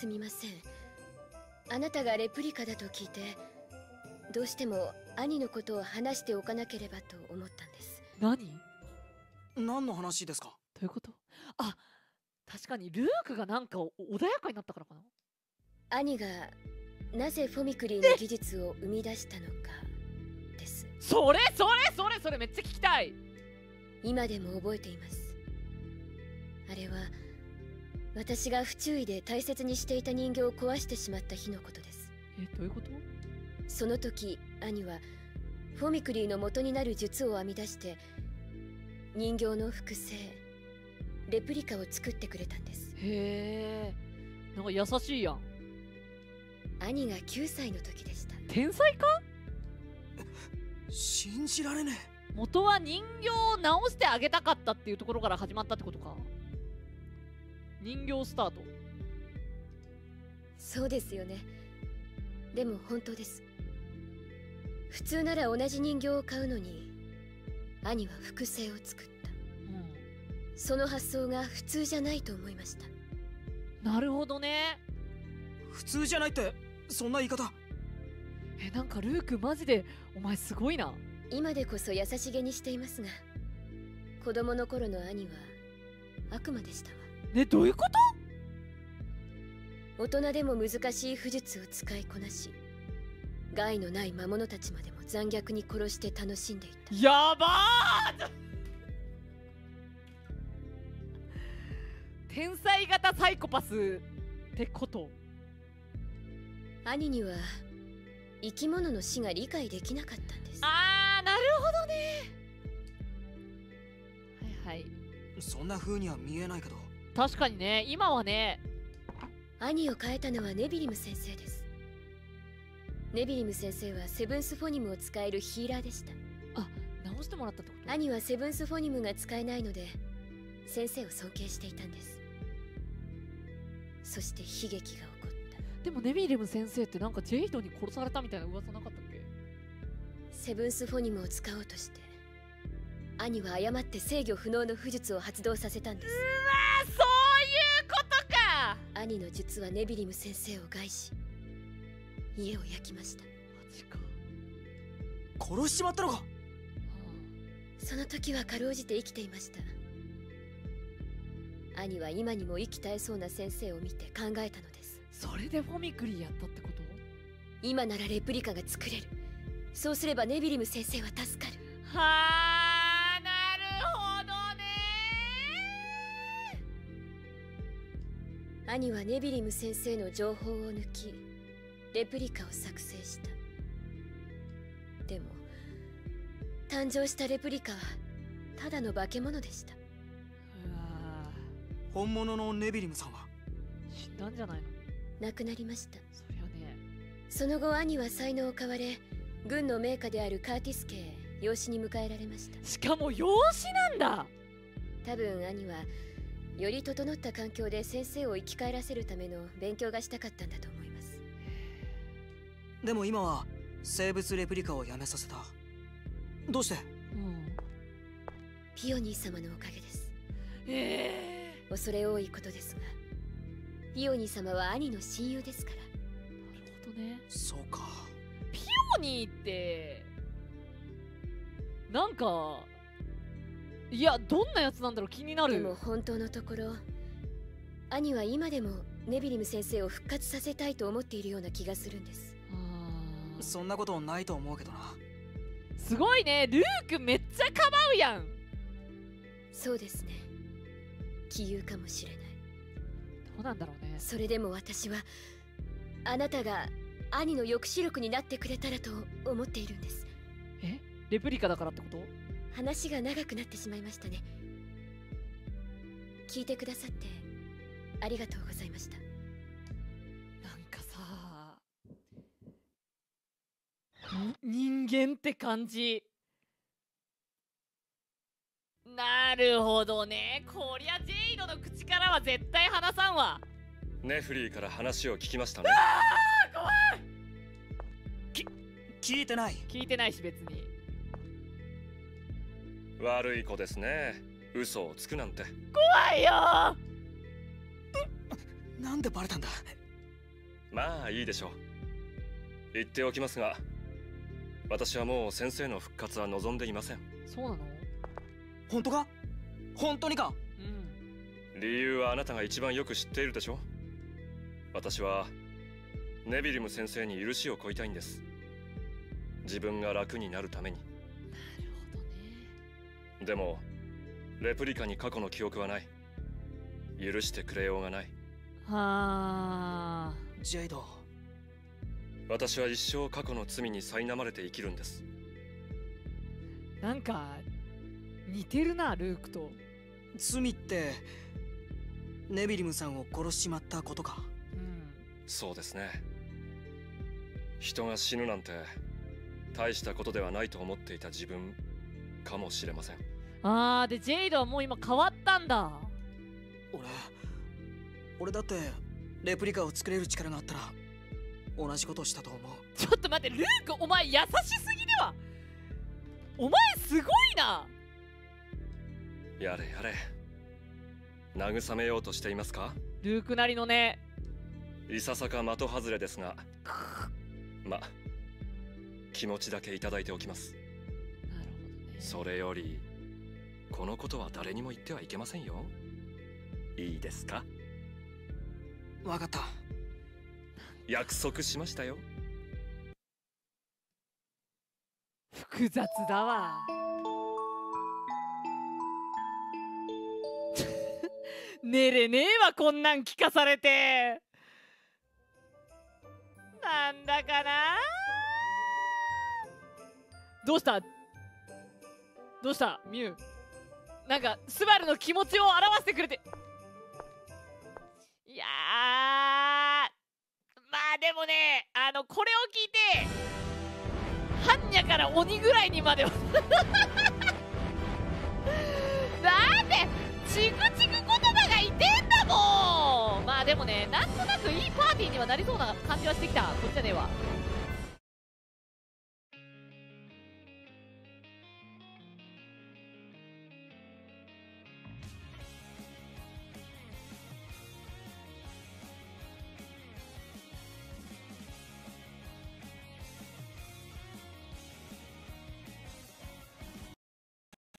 すみません。あなたがレプリカだと聞いてどうしても兄のことを話しておかなければと思ったんです。何？何の話ですか？どういうこと？あ確かにルークがなんかお穏やかになったからかな。兄がなぜフォミクリーの技術を生み出したのかです。それそれそれそれめっちゃ聞きたい。今でも覚えています。あれは私が不注意で大切にしていた人形を壊してしまった日のことです。えどういうこと？その時兄はフォミクリーの元になる術を編み出して人形の複製レプリカを作ってくれたんです。へえ。なんか優しいやん。兄が9歳の時でした。天才か？信じられね元は人形を直してあげたかったっていうところから始まったってことか人形スタート。そうですよね。でも本当です。普通なら同じ人形を買うのに兄は複製を作った。うん。その発想が普通じゃないと思いました。なるほどね。え普通じゃないってそんな言い方。えなんかルークマジでお前すごいな。今でこそ優しげにしていますが子供の頃の兄は悪魔でしたわねどういうこと？大人でも難しい武術を使いこなし害のない魔物たちまでも残虐に殺して楽しんでいた。やばー！天才型サイコパスってこと？兄には生き物の死が理解できなかったんです。あーなるほどね。はいはい。そんな風には見えないけど確かにね今はね兄を変えたのはネビリム先生です。ネビリム先生はセブンスフォニムを使えるヒーラーでした。直してもらったってこと？兄はセブンスフォニムが使えないので先生を尊敬していたんです。そして悲劇が起こった。でもネビーレム先生ってなんかジェイドに殺されたみたいな噂なかったっけ？セブンスフォニムを使おうとして兄は誤って制御不能の武術を発動させたんです。あそういうことか。兄の術はネビリム先生を害し家を焼きました。マジか。殺しちまったのか。その時はかろうじて生きていました。兄は今にも生き絶えそうな先生を見て考えたのです。それでフォミクリーやったってこと？今ならレプリカが作れる。そうすればネビリム先生は助かる。はあ兄はネビリム先生の情報を抜きレプリカを作成した。でも誕生したレプリカはただの化け物でした。本物のネビリムさんは？ー死んだんじゃないの？亡くなりました。そりゃね。その後兄は才能を買われ軍の名家であるカーティス家へ養子に迎えられました。しかも養子なんだ！多分兄はより整った環境で先生を生き返らせるための勉強がしたかったんだと思います。でも今は生物レプリカをやめさせた。どうして？うん。ピオニー様のおかげです。ええ。恐れ多いことですがピオニー様は兄の親友ですから。なるほどね。そうか。ピオニーってなんかいやどんなやつなんだろう気になる。でも本当のところ兄は今でもネビリム先生を復活させたいと思っているような気がするんです。そんなことないと思うけどな。すごいねルークめっちゃかばうやん。そうですね。杞憂かもしれない。どうなんだろうね。それでも私はあなたが兄の抑止力になってくれたらと思っているんです。え？レプリカだからってこと？話が長くなってしまいましたね。聞いてくださってありがとうございました。なんかさ人間って感じ。なるほどね。こりゃジェイドの口からは絶対話さんわ。ネフリーから話を聞きましたね。聞いてない。聞いてないし別に悪い子ですね。嘘をつくなんて。怖いよ。なんでバレたんだ？まあいいでしょう。言っておきますが私はもう先生の復活は望んでいません。そうなの？本当か？本当にか？うん。理由はあなたが一番よく知っているでしょ私はネビルム先生に許しを請いたいんです。自分が楽になるためにでもレプリカに過去の記憶はない。許してくれようがない。はあ。ジェイド。私は一生過去の罪に苛まれて生きるんです。なんか似てるなルークと。罪ってネビリムさんを殺しちまったことか。うん。そうですね。人が死ぬなんて大したことではないと思っていた自分かもしれませんあーでジェイドはもう今変わったんだ。俺俺だってレプリカを作れる力があったら同じことをしたと思う。ちょっと待ってルークお前優しすぎではお前すごいな。やれやれ。慰めようとしていますか？ルークなりのね。いささか的外れですが。ま気持ちだけいただいておきます。なるほどね。それよりこのことは誰にも言ってはいけませんよ。いいですか？わかった。約束しましたよ。複雑だわ。寝れねえわこんなん聞かされて。なんだかな。どうした？どうした？ミュウなんかスバルの気持ちを表してくれて。いやーまあでもねあのこれを聞いて般若から鬼ぐらいにまでは。だってチクチク言葉がいてんだもん。まあでもねなんとなくいいパーティーにはなりそうな感じはしてきた。こっちじゃねえわ。